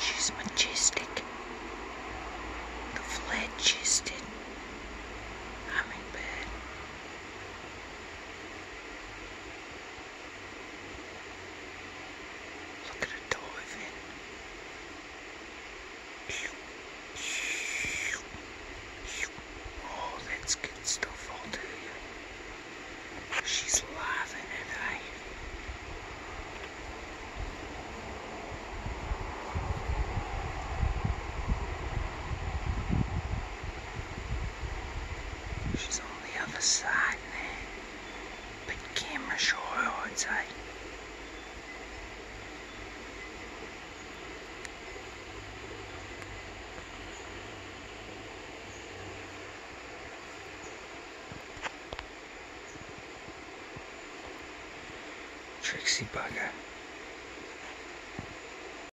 She's majestic. Hassan became مشهور زي Trixie Bugger.